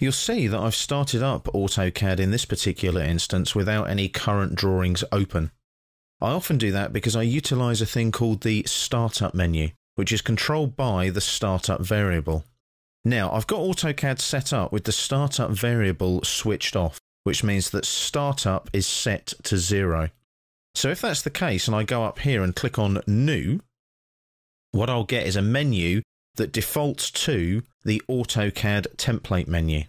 You'll see that I've started up AutoCAD in this particular instance without any current drawings open. I often do that because I utilize a thing called the Startup menu, which is controlled by the Startup variable. Now, I've got AutoCAD set up with the Startup variable switched off, which means that Startup is set to zero. So if that's the case and I go up here and click on New, what I'll get is a menu that defaults to the AutoCAD template menu.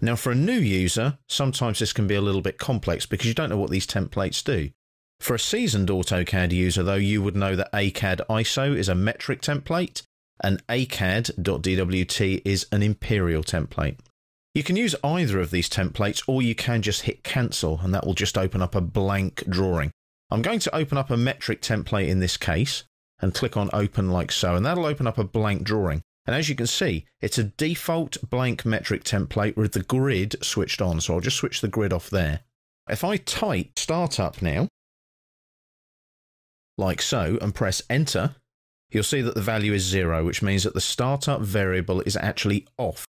Now, for a new user, sometimes this can be a little bit complex because you don't know what these templates do. For a seasoned AutoCAD user, though, you would know that ACAD ISO is a metric template and ACAD.dwt is an imperial template. You can use either of these templates or you can just hit cancel and that will just open up a blank drawing. I'm going to open up a metric template in this case and click on open like so and that'll open up a blank drawing. And as you can see, it's a default blank metric template with the grid switched on. So I'll just switch the grid off there. If I type startup now, like so, and press enter, you'll see that the value is zero, which means that the startup variable is actually off.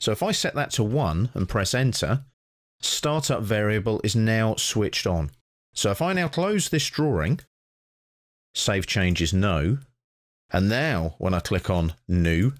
So if I set that to one and press enter, startup variable is now switched on. So if I now close this drawing, save changes no, and now when I click on new,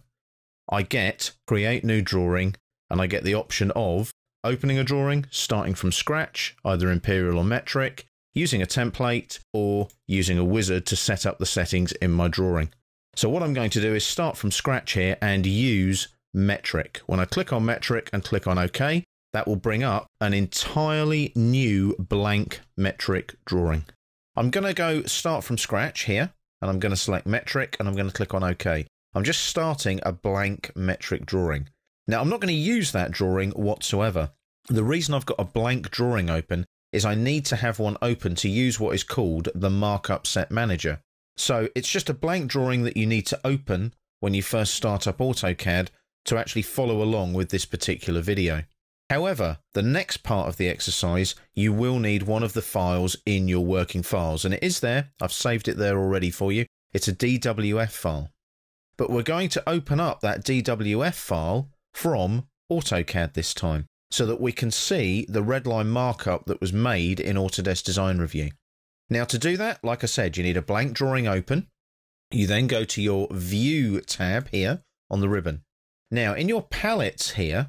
I get create new drawing and I get the option of opening a drawing, starting from scratch, either imperial or metric, using a template or using a wizard to set up the settings in my drawing. So what I'm going to do is start from scratch here and use metric. When I click on metric and click on OK, that will bring up an entirely new blank metric drawing. I'm going to go start from scratch here and I'm going to select metric and I'm going to click on OK. I'm just starting a blank metric drawing. Now I'm not going to use that drawing whatsoever. The reason I've got a blank drawing open is I need to have one open to use what is called the markup set manager. So it's just a blank drawing that you need to open when you first start up AutoCAD to actually follow along with this particular video. However, the next part of the exercise, you will need one of the files in your working files, and it is there. I've saved it there already for you. It's a DWF file. But we're going to open up that DWF file from AutoCAD this time so that we can see the redline markup that was made in Autodesk Design Review. Now to do that, like I said, you need a blank drawing open. You then go to your View tab here on the ribbon. Now in your palettes here,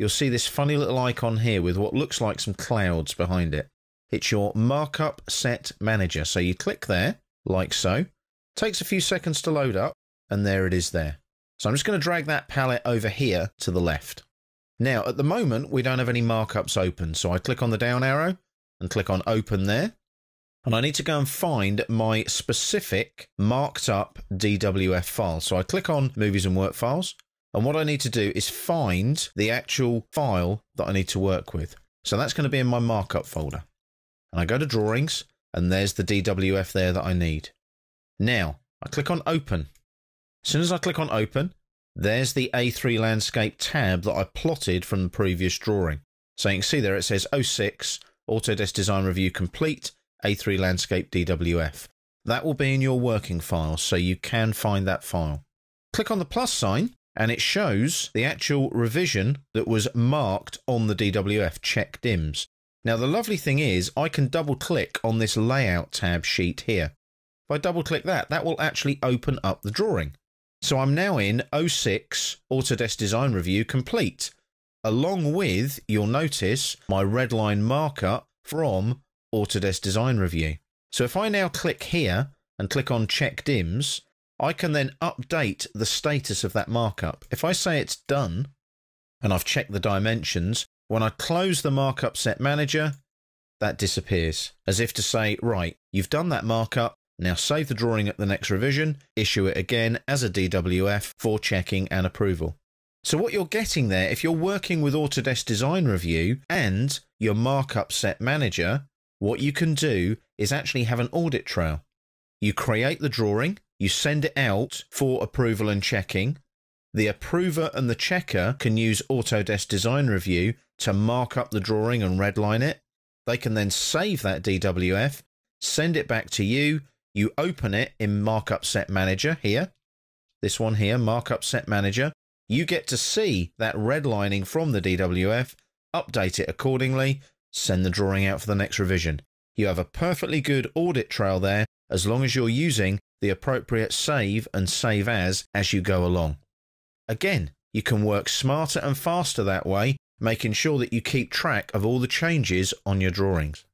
you'll see this funny little icon here with what looks like some clouds behind it. It's your Markup Set Manager. So you click there, like so. Takes a few seconds to load up, and there it is there. So I'm just going to drag that palette over here to the left. Now, at the moment, we don't have any markups open, so I click on the down arrow and click on open there. And I need to go and find my specific marked up DWF file. So I click on movies and work files. And what I need to do is find the actual file that I need to work with. So that's going to be in my markup folder. And I go to drawings and there's the DWF there that I need. Now I click on open. As soon as I click on open, there's the A3 landscape tab that I plotted from the previous drawing. So you can see there it says 06 Autodesk Design Review Complete A3 Landscape DWF. That will be in your working file, so you can find that file. Click on the plus sign and it shows the actual revision that was marked on the DWF check DIMS. Now the lovely thing is I can double click on this layout tab sheet here. If I double click that, that will actually open up the drawing. So I'm now in 06 Autodesk Design Review complete, along with, you'll notice, my red line marker from Autodesk Design Review. So if I now click here and click on Check DIMS, I can then update the status of that markup. If I say it's done, and I've checked the dimensions, when I close the Markup Set Manager, that disappears, as if to say, right, you've done that markup, now save the drawing at the next revision, issue it again as a DWF for checking and approval. So what you're getting there, if you're working with Autodesk Design Review and your markup set manager, what you can do is actually have an audit trail. You create the drawing, you send it out for approval and checking. The approver and the checker can use Autodesk Design Review to mark up the drawing and redline it. They can then save that DWF, send it back to you, you open it in Markup Set Manager here. This one here, Markup Set Manager. You get to see that redlining from the DWF, update it accordingly, send the drawing out for the next revision. You have a perfectly good audit trail there as long as you're using the appropriate save and save as as you go along. Again, you can work smarter and faster that way, making sure that you keep track of all the changes on your drawings.